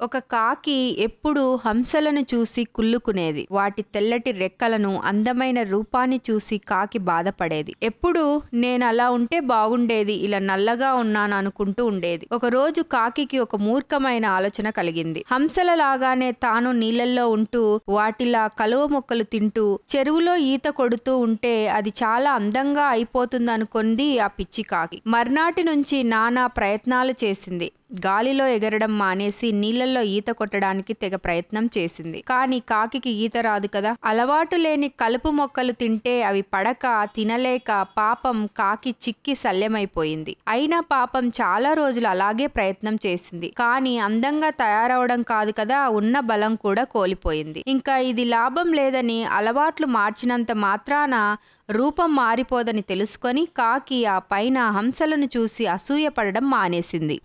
ఒక కాకి ఎప్పుడూ హంసలను చూసి కుల్లుకునేది వాటి తెల్లటి రెక్కలను అందమైన రూపాన్ని చూసి కాకి బాధపడేది. ఎప్పుడు నేను అలా ఉంటే బాగుండేది ఇలా నల్లగా ఉన్నాను అనుకుంటూ ఉండేది. ఒకరోజు కాకి ఒక మూర్ఖమైన ఆలోచన కలిగింది. హంసల లాగానే తాను నీళ్ళల్లో ఉంటూ వాటిలా కలువ మొక్కలు తింటూ చెరువులో ఈత కొడుతూ ఉంటే అది చాలా అందంగా అయిపోతుందనుకుంది ఆ పిచ్చి కాకి. మర్నాటి నుంచి నానా ప్రయత్నాలు చేసింది. గాలిలో ఎగరడం మానేసి నీళ్ళల్లో ఈత కొట్టడానికి తెగ ప్రయత్నం చేసింది. కానీ కాకికి ఈత రాదు కదా. అలవాటు లేని కలుపు మొక్కలు తింటే అవి పడక తినలేక పాపం కాకి చిక్కి శల్యమైపోయింది. అయినా పాపం చాలా రోజులు అలాగే ప్రయత్నం చేసింది. కానీ అందంగా తయారవడం కాదు కదా ఉన్న బలం కూడా కోల్పోయింది. ఇంకా ఇది లాభం లేదని అలవాట్లు మార్చినంత మాత్రాన రూపం మారిపోదని తెలుసుకొని కాకి ఆ పైన హంసలను చూసి అసూయపడడం మానేసింది.